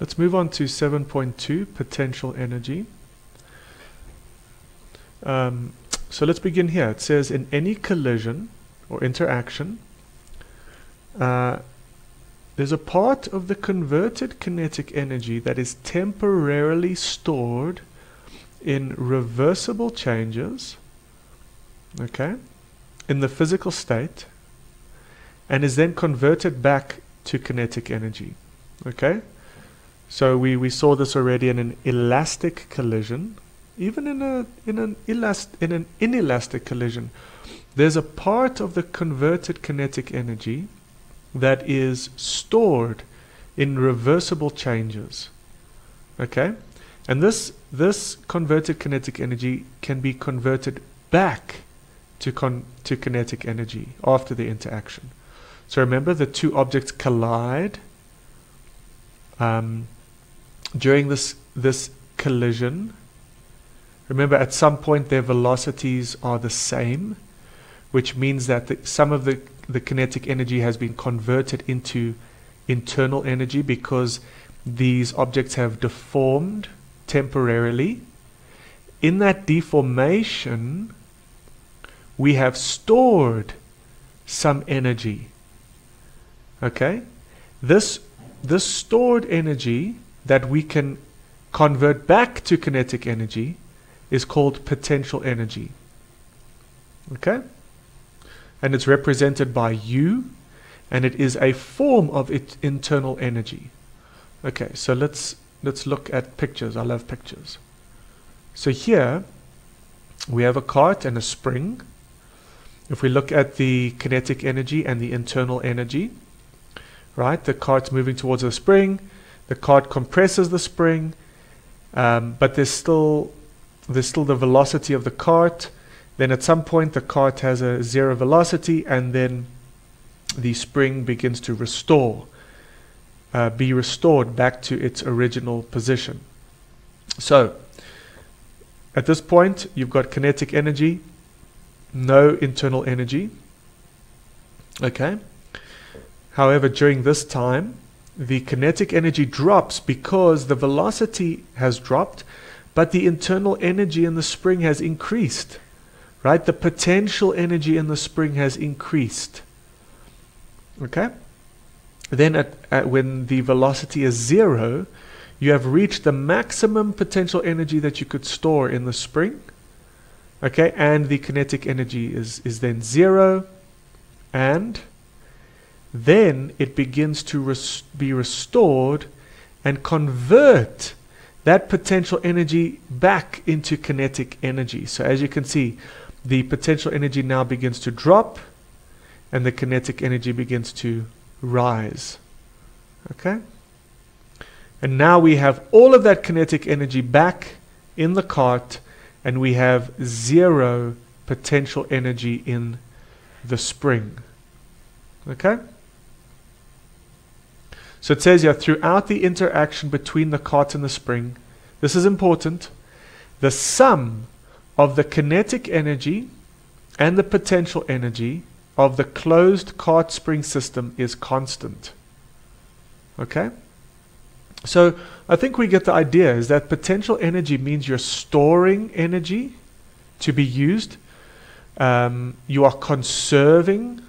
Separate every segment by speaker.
Speaker 1: let's move on to 7.2 potential energy. Um, so let's begin here. It says in any collision or interaction, uh, there's a part of the converted kinetic energy that is temporarily stored in reversible changes, okay, in the physical state, and is then converted back to kinetic energy, okay? So we, we saw this already in an elastic collision, even in a in an elast in an inelastic collision, there's a part of the converted kinetic energy that is stored in reversible changes. Okay? And this this converted kinetic energy can be converted back to con to kinetic energy after the interaction. So remember the two objects collide um, during this this collision Remember, at some point their velocities are the same, which means that the, some of the, the kinetic energy has been converted into internal energy because these objects have deformed temporarily. In that deformation, we have stored some energy. Okay? This, this stored energy that we can convert back to kinetic energy is called potential energy. Okay? And it's represented by U, and it is a form of it internal energy. Okay, so let's let's look at pictures. I love pictures. So here we have a cart and a spring. If we look at the kinetic energy and the internal energy, right, the cart's moving towards the spring, the cart compresses the spring, um, but there's still there's still the velocity of the cart. Then at some point the cart has a zero velocity and then the spring begins to restore, uh, be restored back to its original position. So at this point you've got kinetic energy, no internal energy. Okay. However, during this time, the kinetic energy drops because the velocity has dropped but the internal energy in the spring has increased. Right? The potential energy in the spring has increased. Okay? Then at, at when the velocity is zero, you have reached the maximum potential energy that you could store in the spring. Okay, and the kinetic energy is, is then zero, and then it begins to res be restored and convert that potential energy back into kinetic energy. So as you can see, the potential energy now begins to drop and the kinetic energy begins to rise. Okay? And now we have all of that kinetic energy back in the cart and we have zero potential energy in the spring. Okay? So it says here, throughout the interaction between the cart and the spring, this is important, the sum of the kinetic energy and the potential energy of the closed cart spring system is constant. Okay? So I think we get the idea is that potential energy means you're storing energy to be used. Um, you are conserving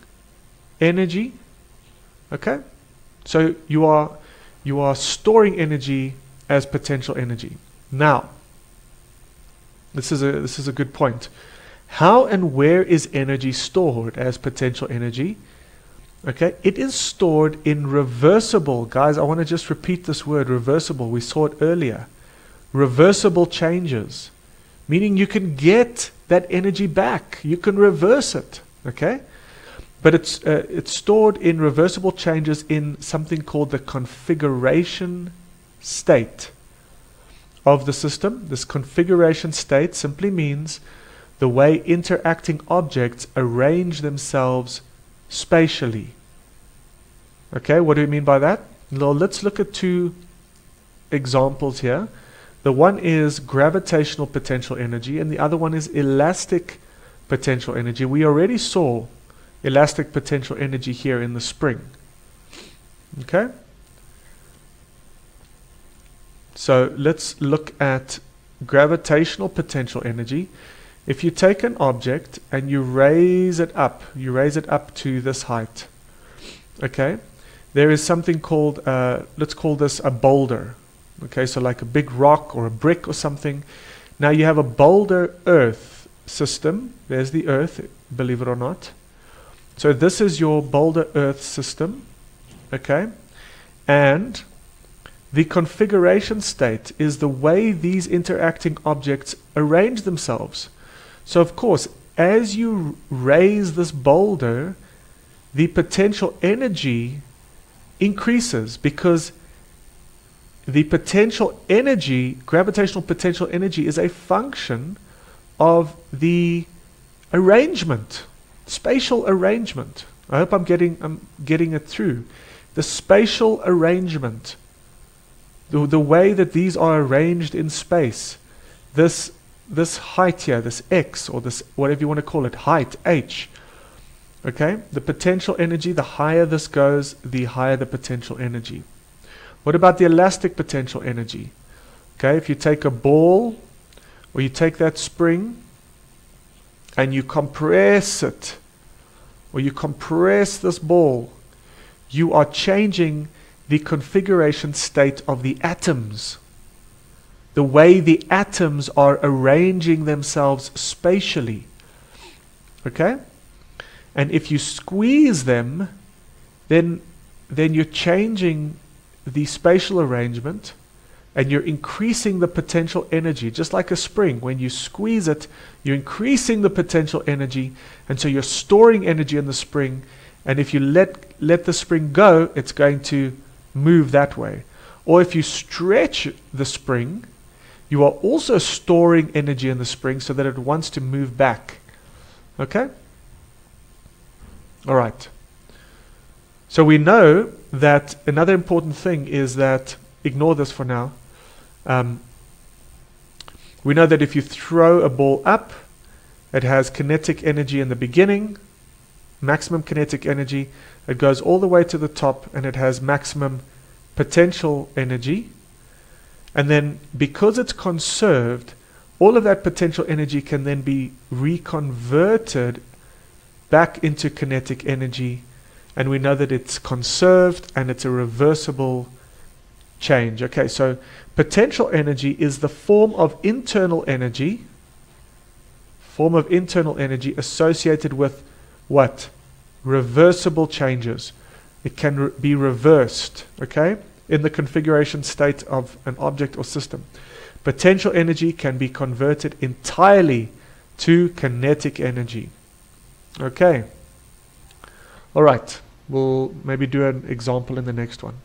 Speaker 1: energy. Okay? So you are you are storing energy as potential energy. Now, this is a this is a good point. How and where is energy stored as potential energy? Okay, it is stored in reversible. Guys, I want to just repeat this word reversible. We saw it earlier. Reversible changes, meaning you can get that energy back. You can reverse it. Okay? But it's, uh, it's stored in reversible changes in something called the configuration state of the system. This configuration state simply means the way interacting objects arrange themselves spatially. Okay, what do we mean by that? Well, let's look at two examples here. The one is gravitational potential energy, and the other one is elastic potential energy. We already saw elastic potential energy here in the spring. Okay? So let's look at gravitational potential energy. If you take an object and you raise it up, you raise it up to this height, okay, there is something called, uh, let's call this a boulder, okay, so like a big rock or a brick or something. Now you have a boulder earth system, there's the earth, believe it or not. So this is your boulder earth system, okay, and the configuration state is the way these interacting objects arrange themselves. So of course, as you raise this boulder, the potential energy increases because the potential energy, gravitational potential energy, is a function of the arrangement, spatial arrangement. I hope I'm getting I'm getting it through. The spatial arrangement the, the way that these are arranged in space, this, this height here, this x, or this, whatever you want to call it, height, h, okay, the potential energy, the higher this goes, the higher the potential energy. What about the elastic potential energy? Okay, if you take a ball, or you take that spring, and you compress it, or you compress this ball, you are changing the configuration state of the atoms, the way the atoms are arranging themselves spatially. Okay? And if you squeeze them, then, then you're changing the spatial arrangement and you're increasing the potential energy, just like a spring. When you squeeze it, you're increasing the potential energy, and so you're storing energy in the spring. And if you let, let the spring go, it's going to move that way. Or if you stretch the spring, you are also storing energy in the spring so that it wants to move back. Okay? All right. So we know that another important thing is that, ignore this for now. Um, we know that if you throw a ball up, it has kinetic energy in the beginning, maximum kinetic energy. It goes all the way to the top and it has maximum potential energy. And then because it's conserved, all of that potential energy can then be reconverted back into kinetic energy. And we know that it's conserved and it's a reversible change. Okay, so potential energy is the form of internal energy, form of internal energy associated with what? Reversible changes. It can re be reversed, okay, in the configuration state of an object or system. Potential energy can be converted entirely to kinetic energy. Okay. All right. We'll maybe do an example in the next one.